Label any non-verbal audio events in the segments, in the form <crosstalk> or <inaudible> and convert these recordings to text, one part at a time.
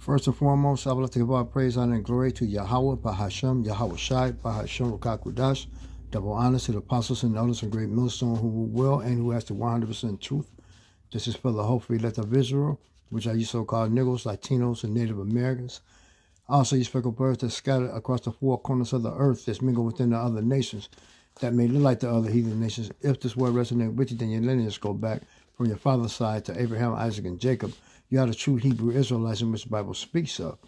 First and foremost, I would like to give our praise, honor, and glory to Yahweh, Bahashem, Yahweh Shai, Bahashem, Rukakudash. Double honors to the apostles and elders and great millstone who will and who has the 100% truth. This is for the hopefully elect of Israel, which are you so-called Negroes, Latinos, and Native Americans. Also, you speckled birds that scattered across the four corners of the earth that mingle within the other nations that may look like the other heathen nations. If this word resonates with you, then your lineage go back from your father's side to Abraham, Isaac, and Jacob. You are the true Hebrew Israelites in which the Bible speaks of.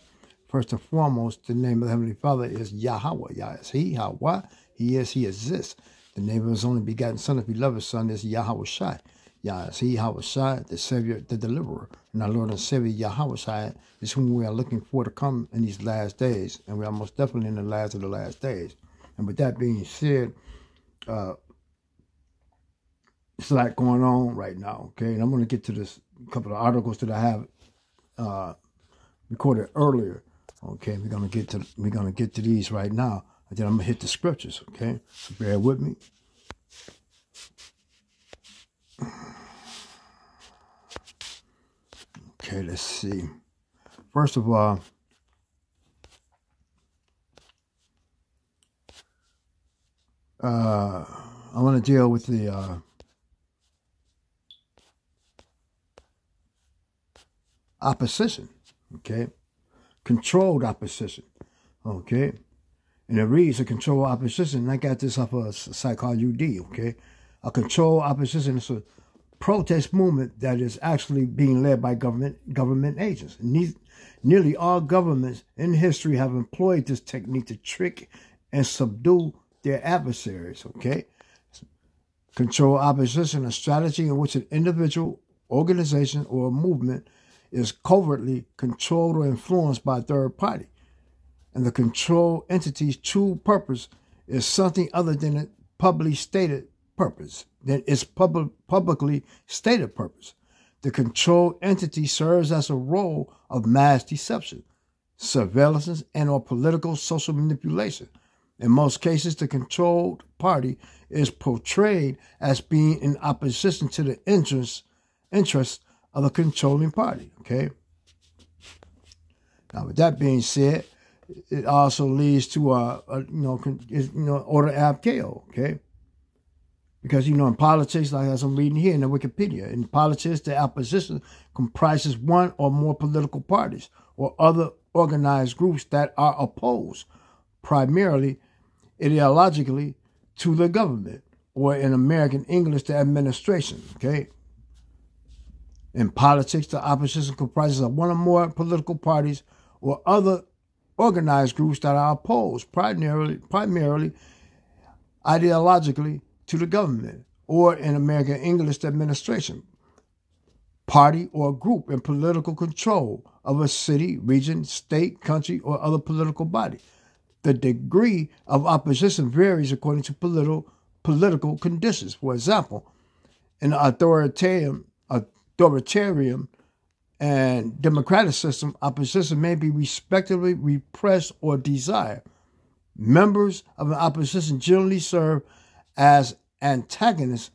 First and foremost, the name of the Heavenly Father is Yahweh. Yah is He, Yahweh. He is, He exists. The name of His only begotten Son, His beloved Son, is Yahweh Shai. Yah is He, Yahweh Shai, the Savior, the Deliverer. And our Lord and Savior, Yahweh Shai, is whom we are looking for to come in these last days. And we are most definitely in the last of the last days. And with that being said, uh, it's a lot going on right now, okay? And I'm going to get to this couple of articles that I have uh, recorded earlier. Okay, we're gonna get to we're gonna get to these right now, and then I'm gonna hit the scriptures. Okay, so bear with me. Okay, let's see. First of all, uh, I want to deal with the uh, opposition, okay? Controlled opposition, okay? And it reads a controlled opposition. I got this off of a site called UD, okay? A controlled opposition is a protest movement that is actually being led by government government agents. Ne nearly all governments in history have employed this technique to trick and subdue their adversaries, okay? Control opposition, a strategy in which an individual, organization, or movement is covertly controlled or influenced by a third party. And the control entity's true purpose is something other than a publicly stated purpose, than its public, publicly stated purpose. The control entity serves as a role of mass deception, surveillance, and or political social manipulation. In most cases, the controlled party is portrayed as being in opposition to the interests, interests of a controlling party. Okay. Now, with that being said, it also leads to a, a you know you know order ab chaos. Okay. Because you know in politics, like as I'm reading here in the Wikipedia, in politics, the opposition comprises one or more political parties or other organized groups that are opposed primarily ideologically to the government or in American English the administration. Okay. In politics, the opposition comprises of one or more political parties or other organized groups that are opposed primarily, primarily ideologically to the government or in American English administration, party or group in political control of a city, region, state, country, or other political body. The degree of opposition varies according to political political conditions. For example, in an authoritarian authoritarian and democratic system, opposition may be respectively repressed or desired. Members of an opposition generally serve as antagonists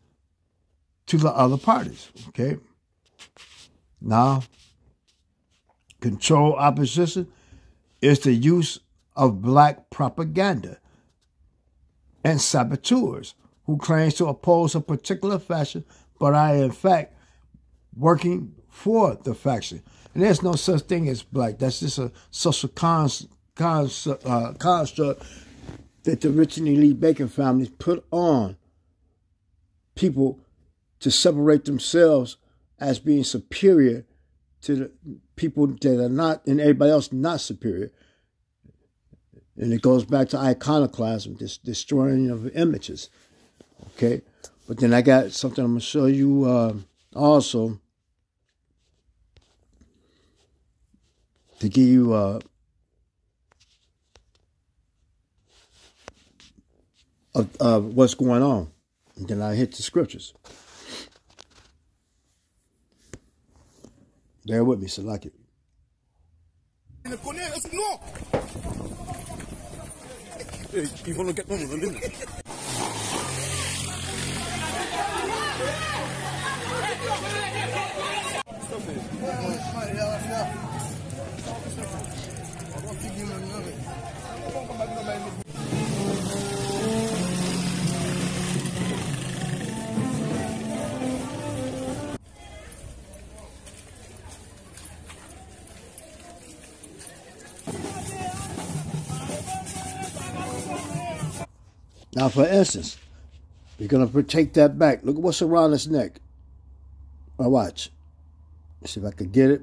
to the other parties. Okay. Now, control opposition is the use of black propaganda and saboteurs who claims to oppose a particular fashion, but are in fact working for the faction. And there's no such thing as black. That's just a social cons, cons, uh, construct that the rich and elite banking families put on people to separate themselves as being superior to the people that are not, and everybody else not superior. And it goes back to iconoclasm, this destroying of images. Okay? But then I got something I'm going to show you uh, also to give you uh, of, of what's going on. And then I hit the scriptures. Bear with me, so like. You want to get it. Now, for instance, we're going to take that back. Look at what's around his neck. Now, watch. Let's see if I could get it.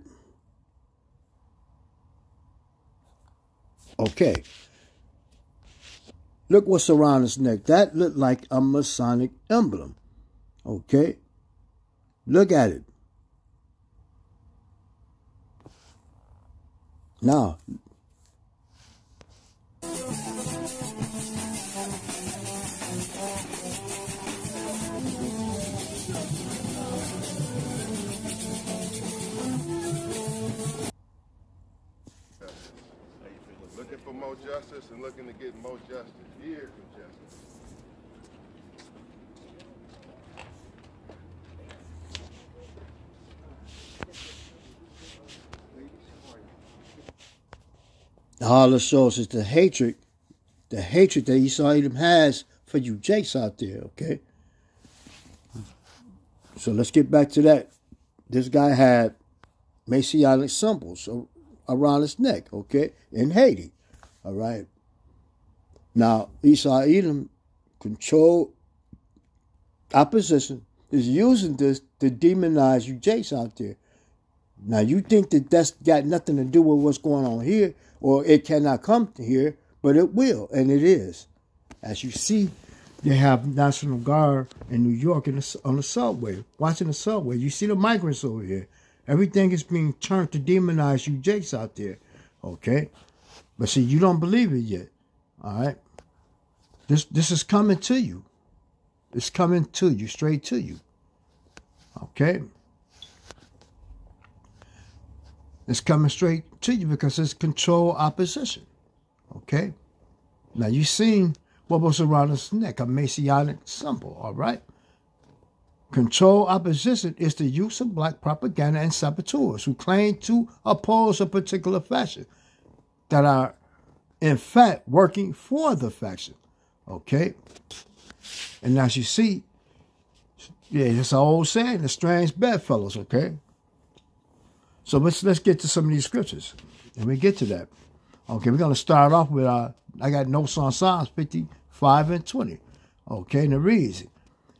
Okay. Look what's around his neck. That looked like a Masonic emblem. Okay. Look at it. Now, more justice and looking to get more justice. Years of justice. all it shows is the hatred, the hatred that Esau Edom has for you Jakes out there, okay? So let's get back to that. This guy had Masonic symbols around his neck, okay, in Haiti, all right? Now, Edom control opposition is using this to demonize you Jakes out there. Now, you think that that's got nothing to do with what's going on here, or it cannot come to here, but it will, and it is. As you see, they have National Guard in New York in the, on the subway, watching the subway. You see the migrants over here. Everything is being turned to demonize you Jakes out there, okay? But see, you don't believe it yet, all right? This this is coming to you. It's coming to you, straight to you, okay? It's coming straight to you because it's control opposition. Okay? Now you've seen what was around his neck, a Masonic symbol, all right? Control opposition is the use of black propaganda and saboteurs who claim to oppose a particular faction that are in fact working for the faction. Okay? And as you see, yeah, it's an old saying, the strange bedfellows, okay? So let's let's get to some of these scriptures. And we get to that. Okay, we're gonna start off with uh I got notes on Psalms 55 and 20. Okay, and it reads,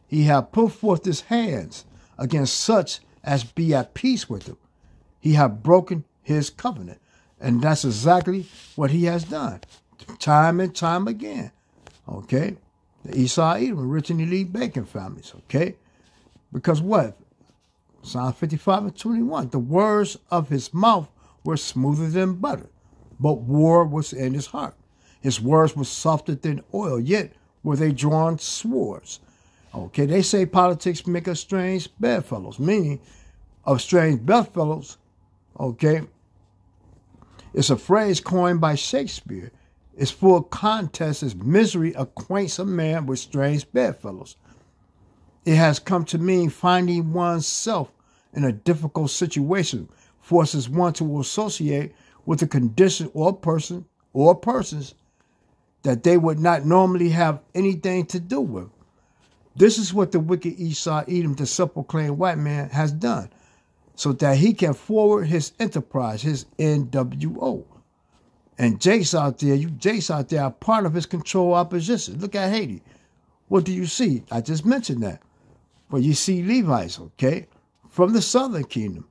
He hath put forth his hands against such as be at peace with him. He hath broken his covenant. And that's exactly what he has done. Time and time again. Okay? The Esau Edom, rich and elite banking families. Okay? Because what? Psalm 55 and 21. The words of his mouth were smoother than butter, but war was in his heart. His words were softer than oil, yet were they drawn swords. Okay, they say politics make us strange bedfellows, meaning of strange bedfellows. Okay, it's a phrase coined by Shakespeare. Its full context is misery acquaints a man with strange bedfellows. It has come to mean finding oneself in a difficult situation forces one to associate with a condition or person or persons that they would not normally have anything to do with. This is what the wicked Esau Edom, the self-proclaimed white man, has done, so that he can forward his enterprise, his NWO. And Jakes out there, you Jakes out there are part of his control opposition. Look at Haiti. What do you see? I just mentioned that. But you see Levites, okay? from the southern kingdom.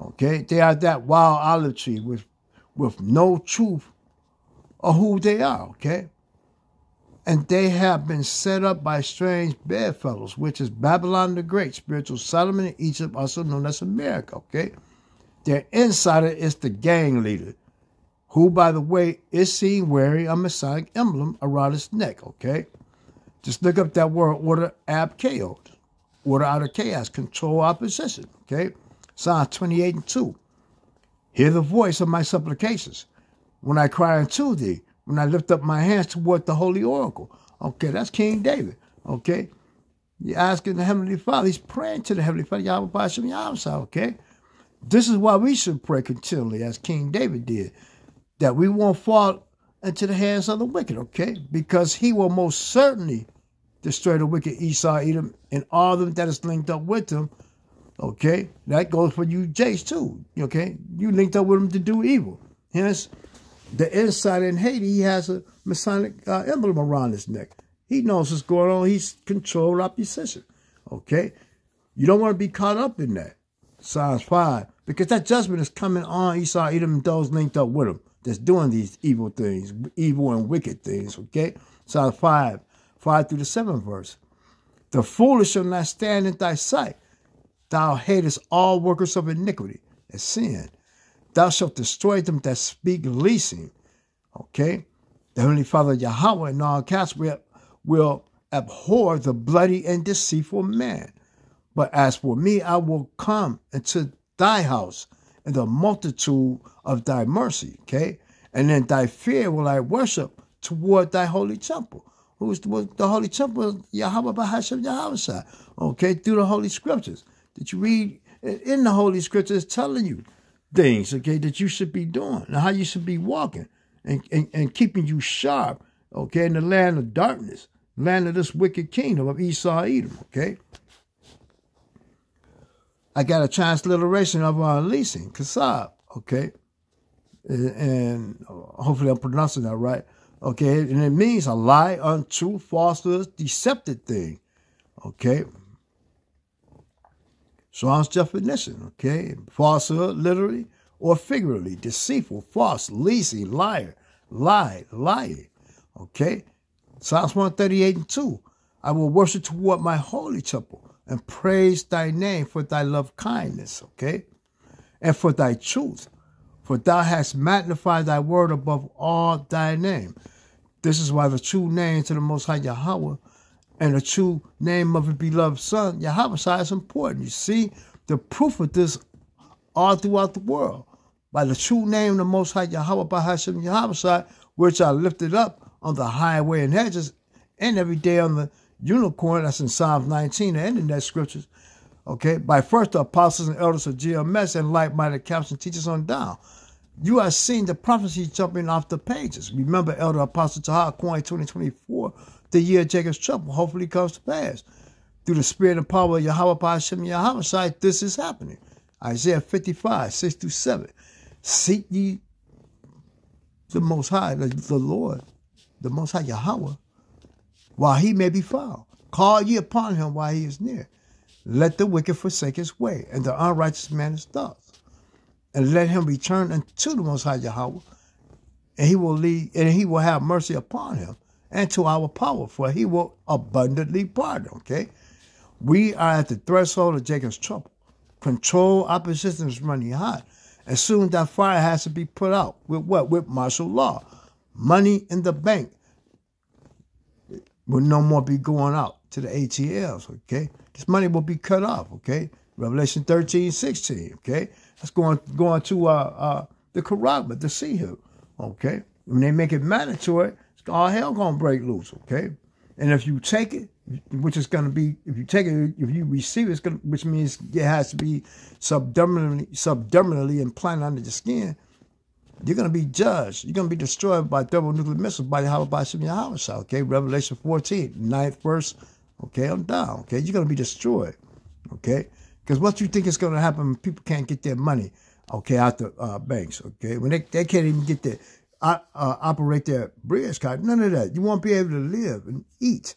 Okay, they are that wild olive tree with with no truth of who they are, okay? And they have been set up by strange bedfellows, which is Babylon the Great, spiritual Sodom and Egypt, also known as America, okay? Their insider is the gang leader, who, by the way, is seen wearing a Masonic emblem around his neck, okay? Just look up that word, order ab chaos, order out of chaos, control opposition. Okay? Psalm 28 and 2. Hear the voice of my supplications when I cry unto thee, when I lift up my hands toward the holy oracle. Okay, that's King David. Okay? You're asking the Heavenly Father. He's praying to the Heavenly Father, Yahweh Bashem Yahweh, okay? This is why we should pray continually, as King David did, that we won't fall into the hands of the wicked, okay? Because he will most certainly destroy the wicked Esau, Edom, and all them that is linked up with them, okay? That goes for you, Jace, too, okay? You linked up with them to do evil. Hence, the inside in Haiti, he has a Masonic uh, emblem around his neck. He knows what's going on. He's controlled opposition, okay? You don't want to be caught up in that. Psalms 5. Because that judgment is coming on Esau, Edom, and those linked up with him that's doing these evil things, evil and wicked things, okay? Psalms 5, 5 through the 7th verse. The foolish shall not stand in thy sight. Thou hatest all workers of iniquity and sin. Thou shalt destroy them that speak leasing. Okay? The Heavenly Father Yahweh and all cats will, will abhor the bloody and deceitful man. But as for me, I will come into thy house in the multitude of thy mercy. Okay? And in thy fear will I worship toward thy holy temple. Who's the, the holy temple? Yahweh Bahashem Yahweh. Okay? Through the holy scriptures. That you read in the holy scriptures telling you things, okay, that you should be doing and how you should be walking and, and, and keeping you sharp, okay, in the land of darkness, land of this wicked kingdom of Esau Edom, okay? I got a transliteration of uh, leasing, kazab, okay? And, and hopefully I'm pronouncing that right, okay? And it means a lie, untrue, falsehood, deceptive thing, okay? Strong's definition, okay? Falsehood, literally or figuratively, deceitful, false, leasing, liar, lie, lying, okay? Psalms 138 and 2. I will worship toward my holy temple and praise thy name for thy love kindness, okay? And for thy truth, for thou hast magnified thy word above all thy name. This is why the true name to the Most High Yahweh and the true name of his beloved Son, Yahweh is important. You see the proof of this all throughout the world. By the true name of the Most High Yahweh Bahashim Yahweh, which I lifted up on the highway and hedges and every day on the unicorn, that's in Psalms 19, and in that scriptures. Okay, by first the apostles and elders of GMS and like-minded captains teachers on down. You are seeing the prophecy jumping off the pages. Remember, Elder Apostle Taha Coin 2024 the year of Jacob's trouble hopefully comes to pass. Through the spirit and power of Yahweh Hashem Yahweh, this is happening. Isaiah 55, 6 through 7. Seek ye the Most High, the, the Lord, the Most High Yahweh, while he may be found. Call ye upon him while he is near. Let the wicked forsake his way, and the unrighteous man his thoughts. And let him return unto the Most High Yahweh, and he will lead, and he will have mercy upon him and to our power, for he will abundantly pardon. Okay? We are at the threshold of Jacob's trouble. Control opposition is running hot. And soon that fire has to be put out. With what? With martial law. Money in the bank will no more be going out to the ATMs, okay? This money will be cut off, okay? Revelation 13, 16, okay? That's going going to uh, uh, the charagma, the hill, okay? When they make it mandatory, all hell gonna break loose, okay? And if you take it, which is gonna be, if you take it, if you receive it, gonna, which means it has to be subdermally implanted under the skin, you're gonna be judged. You're gonna be destroyed by double nuclear missiles by the Habashim Yahweh, okay? Revelation 14, ninth verse, okay, I'm down, okay? You're gonna be destroyed, okay? Because what you think is gonna happen people can't get their money, okay, out the uh, banks, okay? When they, they can't even get their uh, operate their bridge card. None of that. You won't be able to live and eat.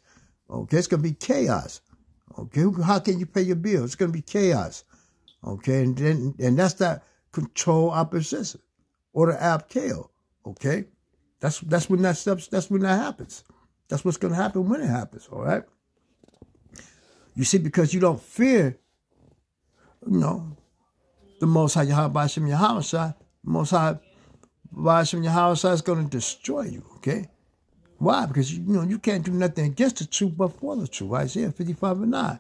Okay, it's gonna be chaos. Okay, how can you pay your bills? It's gonna be chaos. Okay, and then and that's that control opposition or the abkale. Okay, that's that's when that steps. That's when that happens. That's what's gonna happen when it happens. All right. You see, because you don't fear, you know, the Most High Yahweh Shem Yahweh Most High Hashem house, is going to destroy you, okay? Why? Because you, know you can't do nothing against the truth but for the truth. Isaiah 55 and 9.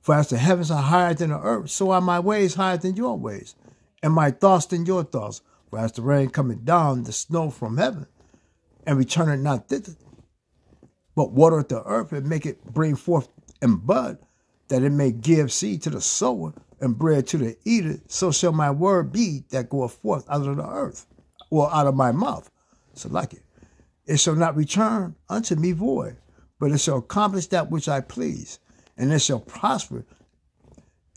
For as the heavens are higher than the earth, so are my ways higher than your ways, and my thoughts than your thoughts. For as the rain coming down, the snow from heaven, and return it not thither, but water the earth and make it bring forth and bud, that it may give seed to the sower and bread to the eater, so shall my word be that goeth forth out of the earth, or out of my mouth. So like it. It shall not return unto me void, but it shall accomplish that which I please, and it shall prosper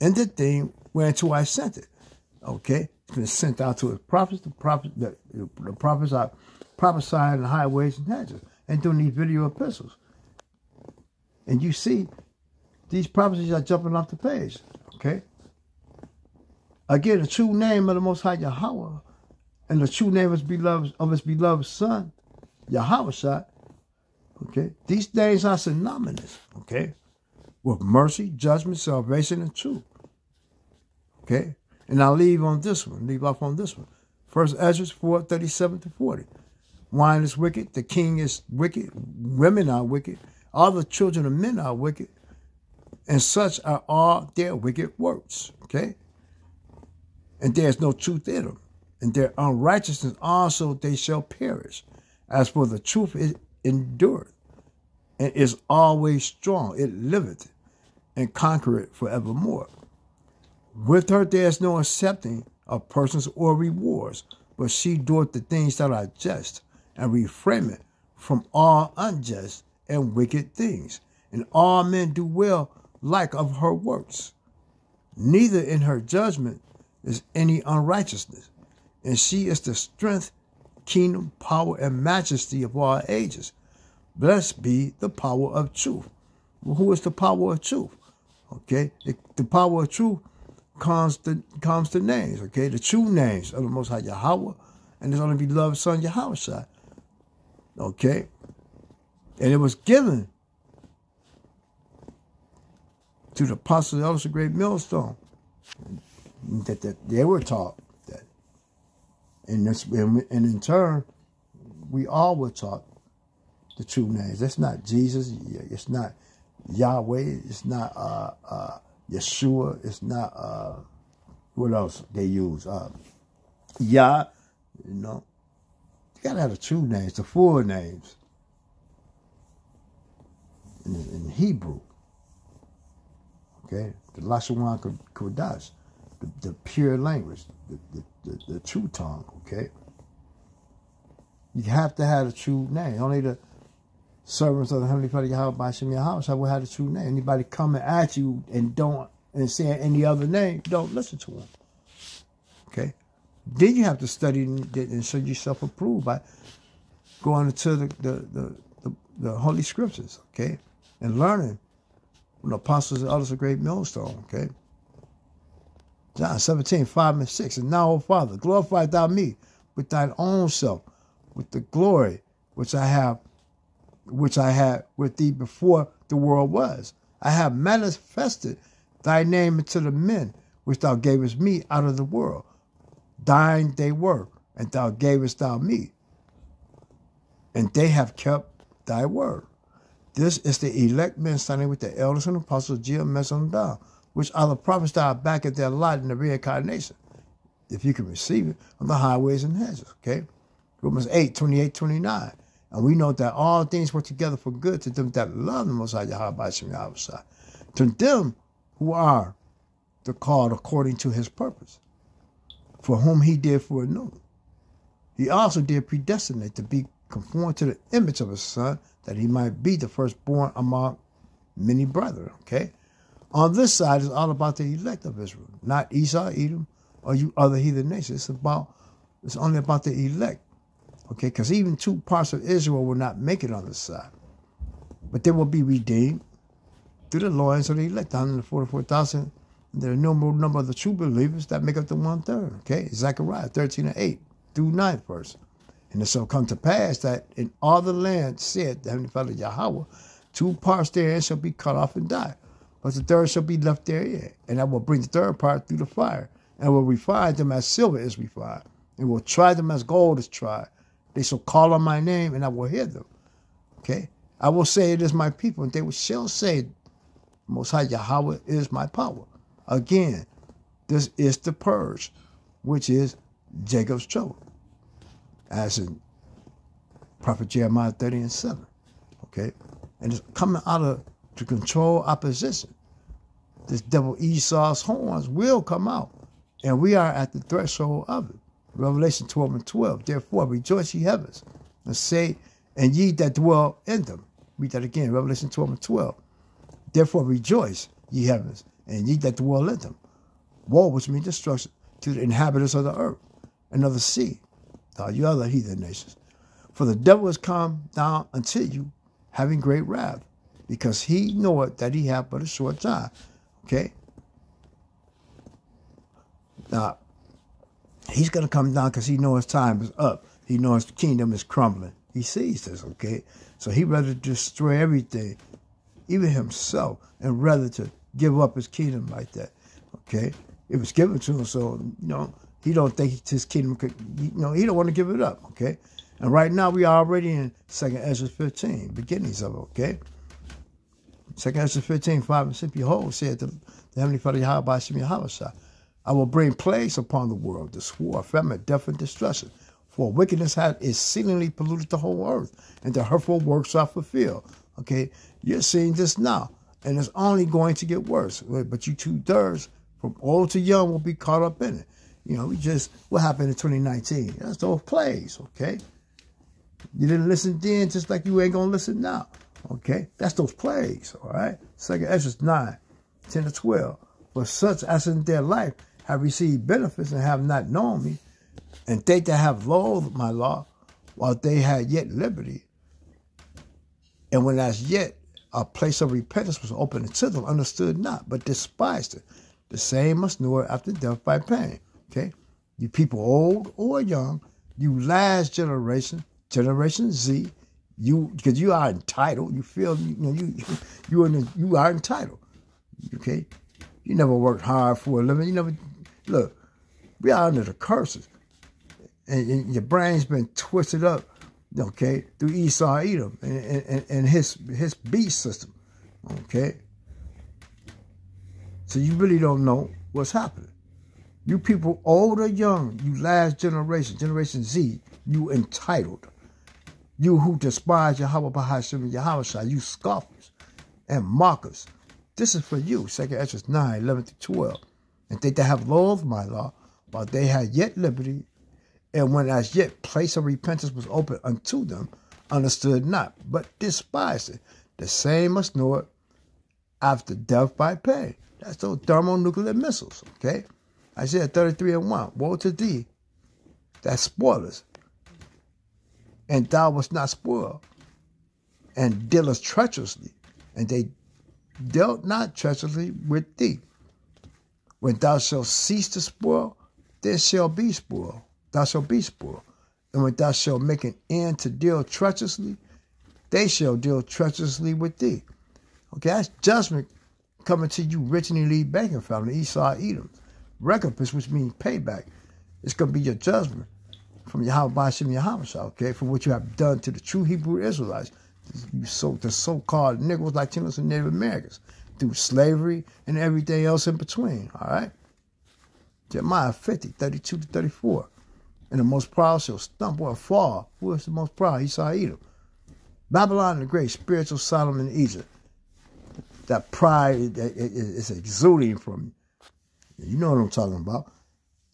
in the thing whereunto I sent it. Okay? It's been sent out to his prophets, the prophets, the, the prophets are prophesying in the highways and hedges and doing these video epistles. And you see, these prophecies are jumping off the page. Okay? Again, the true name of the Most High Yahweh and the true name of his beloved, of his beloved Son, Yahweh Okay? These things are synonymous. Okay? With mercy, judgment, salvation, and truth. Okay? And I'll leave on this one, leave off on this one. First Ezra 4, 37 to 40. Wine is wicked, the king is wicked, women are wicked, all the children of men are wicked, and such are all their wicked works. Okay? And there is no truth in them. And their unrighteousness also they shall perish. As for the truth, it endureth, and is always strong. It liveth, and conquereth forevermore. With her there is no accepting of persons or rewards, but she doeth the things that are just, and refraineth from all unjust and wicked things. And all men do well like of her works. Neither in her judgment is any unrighteousness, and she is the strength, kingdom, power, and majesty of all ages. Blessed be the power of truth. Well, who is the power of truth? Okay, the power of truth comes to comes to names. Okay, the true names of the Most High Yahweh, and His only beloved Son Yahweh. Okay, and it was given to the apostles, the elders, a great millstone that, that they were taught and, this, and in turn, we all were taught the true names. That's not Jesus. It's not Yahweh. It's not uh, uh, Yeshua. It's not uh, what else they use. Uh, Yah. You know, you gotta have the true names, the full names in, in Hebrew. Okay, the Lashon Kodash, the, the pure language, the, the, the, the true tongue. Okay, you have to have a true name. Only the servants of the Heavenly Father Yahweh by Shem Yahweh will have a true name. Anybody coming at you and don't and saying any other name, don't listen to them. Okay? Then you have to study and show yourself approved by going into the, the, the, the, the Holy Scriptures, okay? And learning from the apostles and others a great millstone, okay? John 17, 5 and 6. And now, O Father, glorify thou me with thine own self, with the glory which I have which I had with thee before the world was. I have manifested thy name unto the men which thou gavest me out of the world. Thine they were, and thou gavest thou me. And they have kept thy word. This is the elect men standing with the elders and apostles, on down, which that are back at their lot in the reincarnation, if you can receive it, on the highways and hedges, okay? Romans 8, 28, 29. And we know that all things work together for good to them that love the Most High Yahweh. To them who are the called according to his purpose, for whom he did foreknow. He also did predestinate to be conformed to the image of his son, that he might be the firstborn among many brethren. Okay? On this side is all about the elect of Israel, not Esau, Edom, or you other heathen nations. It's about it's only about the elect. Okay, because even two parts of Israel will not make it on this side. But they will be redeemed through the loins of the elect, 144,000. The innumerable number of the true believers that make up the one third. Okay, Zechariah 13 and 8 through 9 verse. And it shall come to pass that in all the land, said the Heavenly Father Yahweh, two parts therein shall be cut off and die, but the third shall be left therein. And I will bring the third part through the fire, and will refine them as silver is refined, and will try them as gold is tried. They shall call on my name, and I will hear them. Okay? I will say it is my people, and they shall say, Most High Yahweh is my power. Again, this is the purge, which is Jacob's trouble as in Prophet Jeremiah 30 and 7. Okay? And it's coming out of to control opposition. this devil Esau's horns will come out. And we are at the threshold of it. Revelation 12 and 12. Therefore, rejoice ye heavens, and say, and ye that dwell in them. Read that again, Revelation 12 and 12. Therefore, rejoice, ye heavens, and ye that dwell in them. Woe, which means destruction, to the inhabitants of the earth and of the sea, all you other heathen nations. For the devil has come down unto you, having great wrath, because he knoweth that he hath but a short time. Okay? Now, he's going to come down because he knows his time is up. He knows the kingdom is crumbling. He sees this, okay? So he rather destroy everything, even himself, and rather to give up his kingdom like that, okay? It was given to him, so, you know, he don't think his kingdom could, you know, he don't want to give it up, okay? And right now we are already in Second Ezra 15, beginnings of it, okay? Second Ezra 15, 5 and 6, Behold, said the, the Heavenly Father Yahweh Hashem Yahweh I will bring plagues upon the world, the sword, famine, death, and destruction. For wickedness has exceedingly polluted the whole earth, and the hurtful works are fulfilled. Okay, you're seeing this now, and it's only going to get worse. But you two thirds, from old to young, will be caught up in it. You know, we just what happened in 2019? That's those plagues. Okay, you didn't listen then, just like you ain't gonna listen now. Okay, that's those plagues. All right, Second Ezra 9, 10 to 12. For such as in their life have received benefits and have not known me, and they that have loathed my law, while they had yet liberty, and when as yet a place of repentance was opened to them, understood not, but despised it. The same must know it after death by pain. Okay? You people old or young, you last generation, Generation Z, you because you are entitled. You feel you know you <laughs> you are you are entitled. Okay, you never worked hard for a living. You never Look, we are under the curses. And, and your brain's been twisted up, okay, through Esau Edom and, and, and his his beast system. Okay? So you really don't know what's happening. You people, old or young, you last generation, Generation Z, you entitled. You who despise Yahweh Bahashim and Yahweh you scoffers and mockers. This is for you, 2nd Esdras 9, 11 to 12 and they that have loathed my law, while they had yet liberty, and when as yet place of repentance was open unto them, understood not, but despised it. The same must know it after death by pain. That's those thermonuclear missiles, okay? Isaiah 33 and 1. Woe to thee that spoilers, and thou wast not spoiled, and dealest treacherously, and they dealt not treacherously with thee. When thou shalt cease to spoil, there shall be spoil. Thou shalt be spoiled. And when thou shalt make an end to deal treacherously, they shall deal treacherously with thee. Okay, that's judgment coming to you, rich and elite banking family, Esau Edom. Recompense, which means payback. It's going to be your judgment from Yahweh Bashim Yahweh, okay, for what you have done to the true Hebrew Israelites, you so, the so-called Negroes, Latinos, and Native Americans through slavery and everything else in between. All right? Jeremiah 50, 32 to 34. And the most proud shall stumble and fall. Who is the most proud? Esau Edom. Babylon the Great, spiritual Sodom and Egypt. That pride is exuding from you. You know what I'm talking about.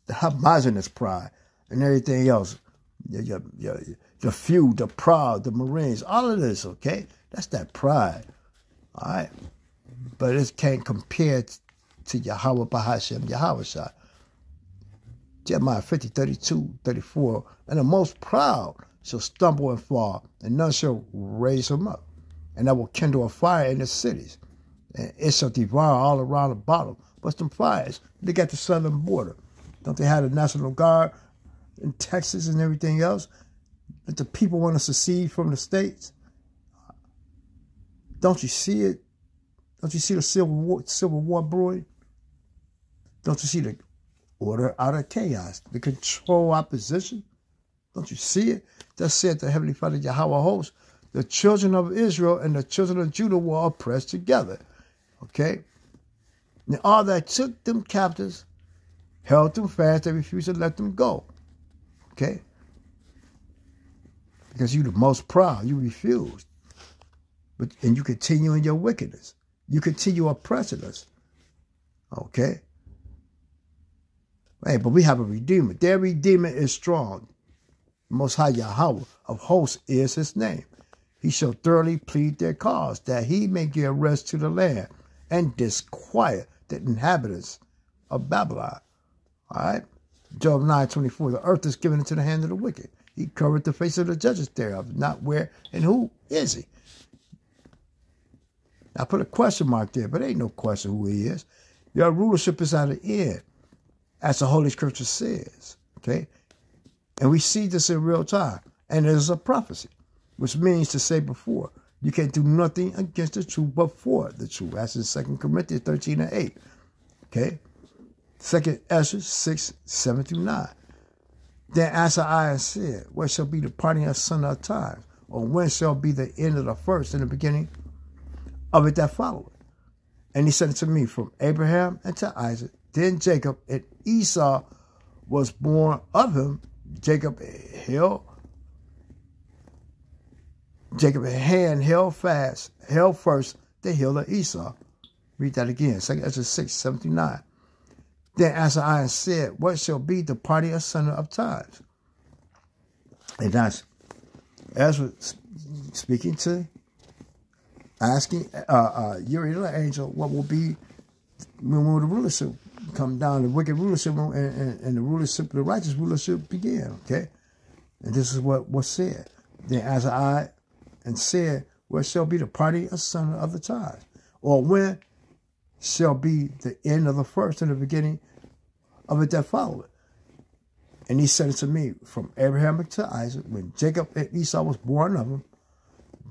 The homogenous pride and everything else. The few, the proud, the Marines, all of this, okay? That's that pride. All right? but it can't compare to Yahweh Bahashem, Yahweh Shah. Jeremiah 50, 32, 34. And the most proud shall stumble and fall, and none shall raise him up. And I will kindle a fire in the cities, and it shall devour all around the bottom. But some fires, they got the southern border. Don't they have the National Guard in Texas and everything else? That the people want to secede from the states? Don't you see it? Don't you see the Civil War, Civil War brewing? Don't you see the order out of chaos, the control opposition? Don't you see it? Thus said the Heavenly Father Yahweh host, the children of Israel and the children of Judah were oppressed together. Okay? And all that took them captives, held them fast, they refused to let them go. Okay? Because you're the most proud, you refuse. But and you continue in your wickedness. You continue oppressing us. Okay? Hey, but we have a Redeemer. Their Redeemer is strong. Most High Yahweh of hosts is his name. He shall thoroughly plead their cause, that he may give rest to the land and disquiet the inhabitants of Babylon. All right? Job 9 24. The earth is given into the hand of the wicked. He covered the face of the judges thereof. Not where and who is he? I put a question mark there, but ain't no question who he is. Your rulership is at an end, as the Holy Scripture says. Okay? And we see this in real time. And it is a prophecy, which means to say before. You can't do nothing against the truth but for the truth. That's in 2 Corinthians 13 and 8. Okay? Second Ezra 6, 7 through 9. Then and said, What shall be the parting of son of times? Or when shall be the end of the first and the beginning of it that followeth? And he said unto me, From Abraham and to Isaac, then Jacob and Esau was born of him. Jacob held Jacob hand held fast, held first the heel of Esau. Read that again. Second Ezra 6, 79. Then answered I said, What shall be the party of son of times? And that's Ezra speaking to, asking uh, uh, Uriel angel, what will be when will the rulership come down, the wicked rulership and, and, and the rulership, the righteous rulership begin, okay? And this is what was said. Then answered I and said, What shall be the party of son of the times? Or when shall be the end of the first and the beginning of it that followeth. And he said unto me, From Abraham to Isaac, when Jacob and Esau was born of him,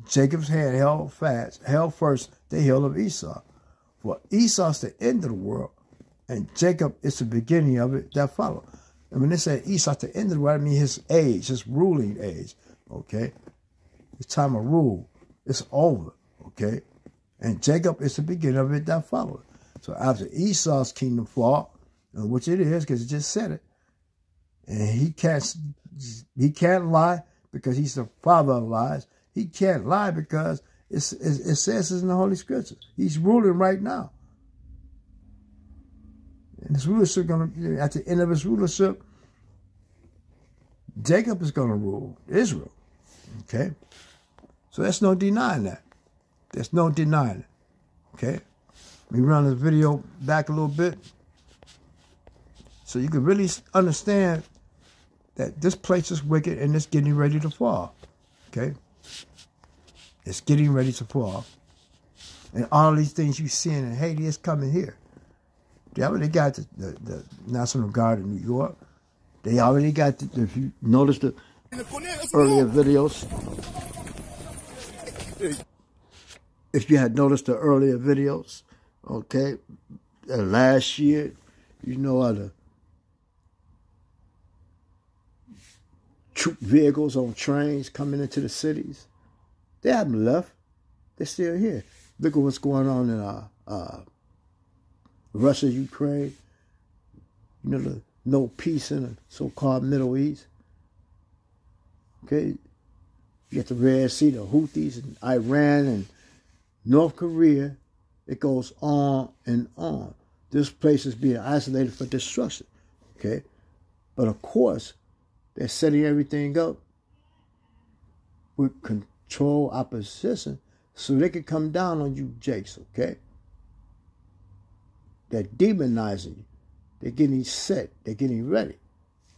Jacob's hand held fast, held first the heel of Esau. For Esau's the end of the world, and Jacob is the beginning of it that followed. And when they say Esau's the end of the world, I mean his age, his ruling age. Okay? His time of rule. It's over. Okay? And Jacob is the beginning of it that followed. So after Esau's kingdom fall, uh, which it is because it just said it, and he can't he can't lie because he's the father of lies. He can't lie because it's, it, it says it's in the Holy Scriptures. He's ruling right now. And his rulership going at the end of his rulership, Jacob is going to rule Israel. Okay? So that's no denying that. There's no denying it. Okay? Let me run this video back a little bit so you can really understand that this place is wicked and it's getting ready to fall. Okay? It's getting ready to fall. And all these things you're seeing in Haiti is coming here. They already got the, the, the National Guard in New York. They already got, the, if you notice the earlier videos, if you had noticed the earlier videos, okay, uh, last year, you know how the troop vehicles on trains coming into the cities. They haven't left. They're still here. Look at what's going on in uh, uh, Russia, Ukraine. You know, the no peace in the so-called Middle East. Okay, you got the Red Sea, the Houthis, and Iran, and North Korea. It goes on and on. This place is being isolated for destruction. Okay, but of course, they're setting everything up with control opposition so they can come down on you, Jakes, okay? They're demonizing you. They're getting set. They're getting ready,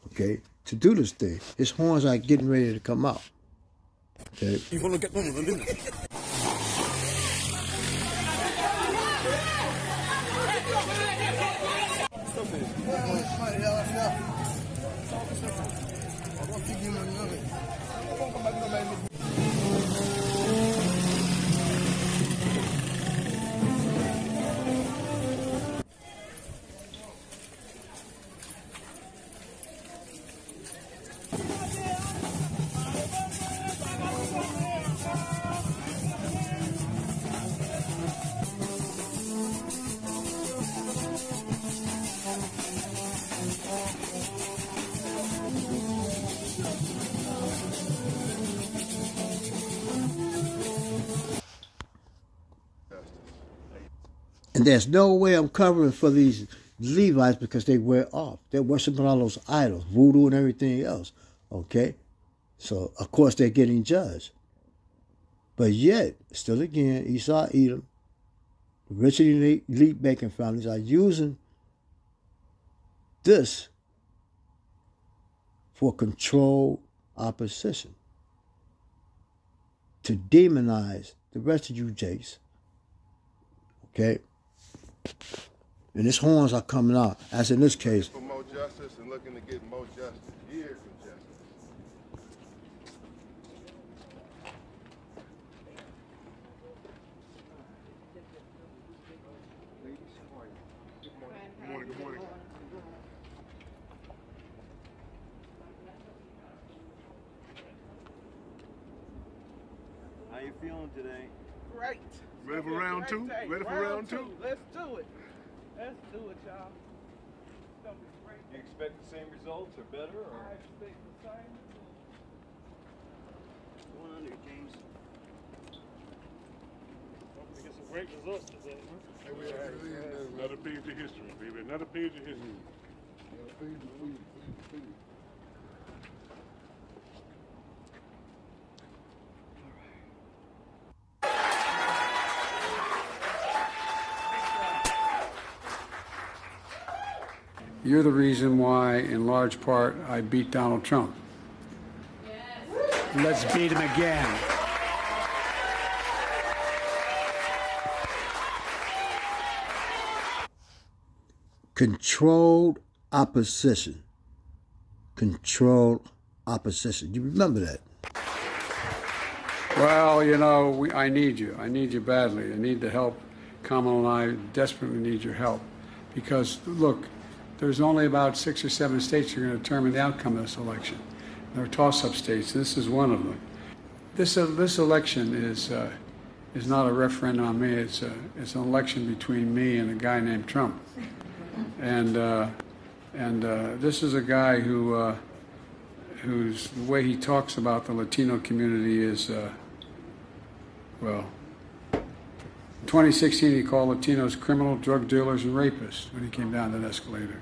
okay, to do this thing. His horns are getting ready to come out. Okay. You want to get on with it? by Midnight. There's no way I'm covering for these Levites because they wear off. They're worshiping all those idols, voodoo and everything else. Okay? So, of course, they're getting judged. But yet, still again, Esau, Edom, Richard Elite Banking families are using this for controlled opposition to demonize the rest of you Jakes. Okay? And his horns are coming out, as in this case. For more justice and looking to get more justice. Years of justice. Good morning, good morning. How you feeling today? Great. Ready for round two? day. Ready for round two? Let's do it. Let's do it, y'all. It's gonna be a great You expect the same results or better? Or? I expect the same. what's going on there, James? We get some great results today. Another page of history, baby. Another page of history. You're the reason why, in large part, I beat Donald Trump. Let's beat him again. Controlled opposition. Controlled opposition. You remember that? Well, you know, we, I need you. I need you badly. I need the help. Kamala and I desperately need your help. Because, look, there's only about six or seven states that are going to determine the outcome of this election. There are toss-up states. This is one of them. This, uh, this election is, uh, is not a referendum on me. It's, a, it's an election between me and a guy named Trump. And, uh, and uh, this is a guy who, uh, whose the way he talks about the Latino community is, uh, well, 2016 he called Latinos criminal, drug dealers, and rapists when he came down that escalator.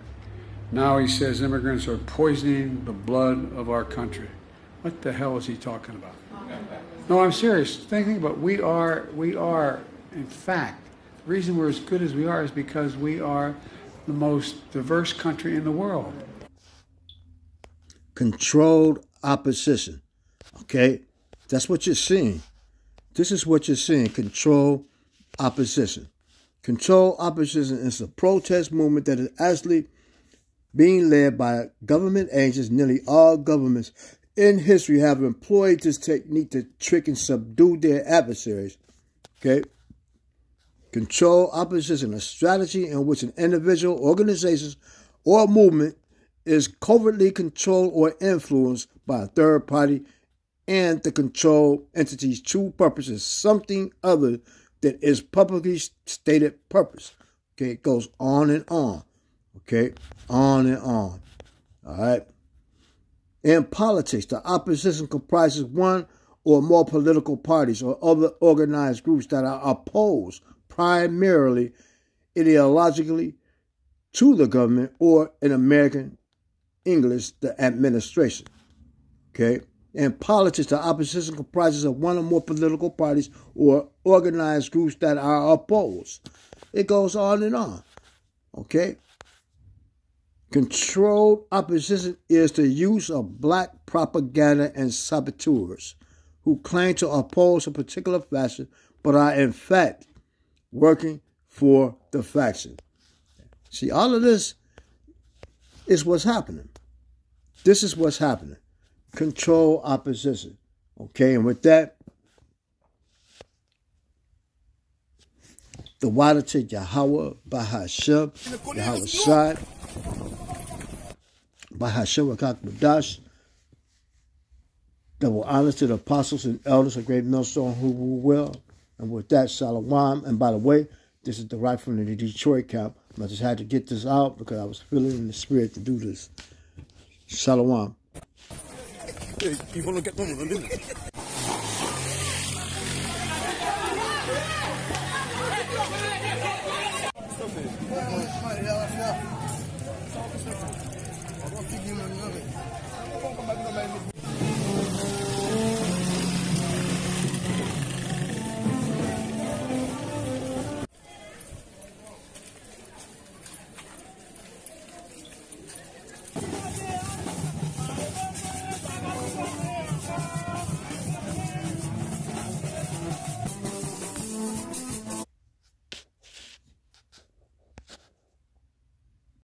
Now he says immigrants are poisoning the blood of our country. What the hell is he talking about? No, I'm serious. Think, about it. we are we are in fact the reason we're as good as we are is because we are the most diverse country in the world. Controlled opposition. Okay? That's what you're seeing. This is what you're seeing. Controlled opposition. Controlled opposition is a protest movement that is actually being led by government agents. Nearly all governments in history have employed this technique to trick and subdue their adversaries. Okay? Control opposition, a strategy in which an individual, organization, or movement is covertly controlled or influenced by a third party, and the control entity's true purpose is something other than its publicly stated purpose. Okay, it goes on and on. Okay, on and on. All right. In politics, the opposition comprises one or more political parties or other organized groups that are opposed primarily ideologically to the government or in American English, the administration. Okay? In politics, the opposition comprises of one or more political parties or organized groups that are opposed. It goes on and on. Okay? Controlled opposition is the use of black propaganda and saboteurs who claim to oppose a particular faction but are in fact working for the faction. See, all of this is what's happening. This is what's happening. Control opposition. Okay, and with that, the water to Yahweh, Bahashem, Yahweh Shad, Bahashem Rakakmadash, double honors to the apostles and elders of Great Millstone who well. And with that, Shalom. And by the way, this is the right from the Detroit camp. I just had to get this out because I was feeling in the spirit to do this. Shalom. You want to get them on the